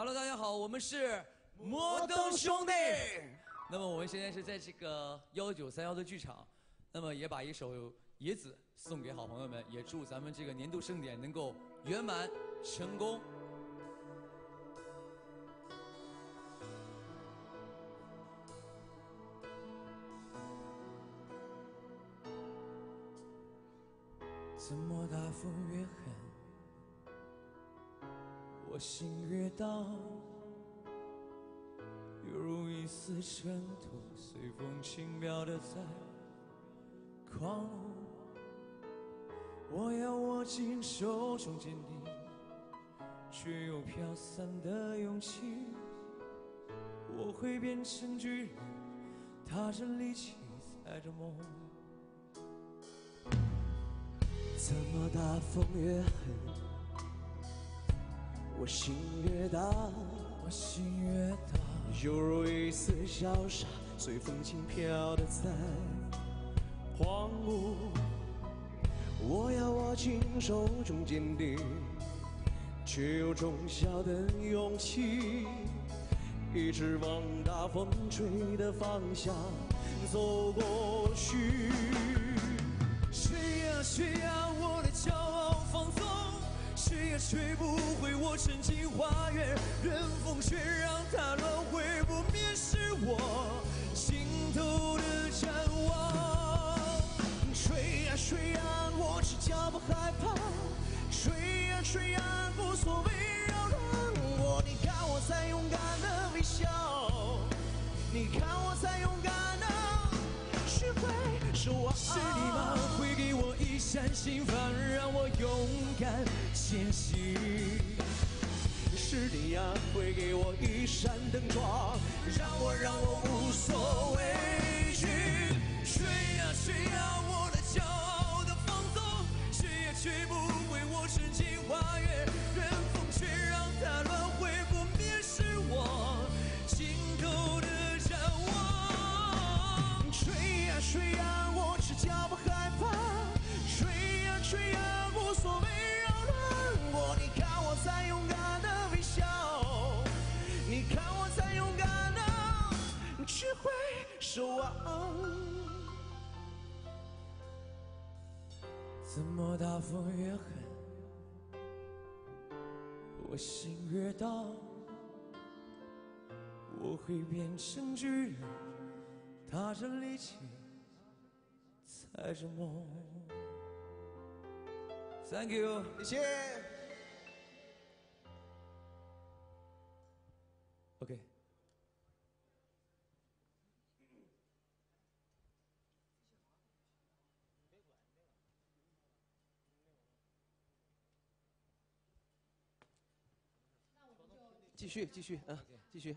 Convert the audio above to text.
Hello，大家好，我们是摩登兄弟。那么我们现在是在这个幺九三幺的剧场，那么也把一首《野子》送给好朋友们，也祝咱们这个年度盛典能够圆满成功。怎么大风越狠，我心越荡，犹如一丝尘土，随风轻飘的在狂舞。我要握紧手中坚定，却又飘散的勇气。我会变成巨人，踏着力气，踩着梦。怎么大风越狠，我心越大，我心越大，犹如一丝潇洒，随风轻飘的在荒芜。我要握紧手中坚定，却有种小的勇气，一直往大风吹的方向走过去。吹呀吹吹不回我沉进花园，任风雪，让它乱，会不灭是我心头的展望。吹呀吹呀，我赤脚不害怕，吹呀吹呀，无所谓扰乱我。你看我在勇敢的微笑，你看我在勇敢的学会守望。是你吗？会给我一扇心房，让我勇敢心。是你呀，会给我一扇灯窗，让我让我无所畏惧。吹呀吹呀，我的骄傲的放纵，吹也吹不回我沉进花园，任风吹，让它乱，会学会守望。怎么大风越狠，我心越荡，我会变成巨人，踏着力气，踩着梦。Thank you，谢谢。OK。继续继续啊，继续。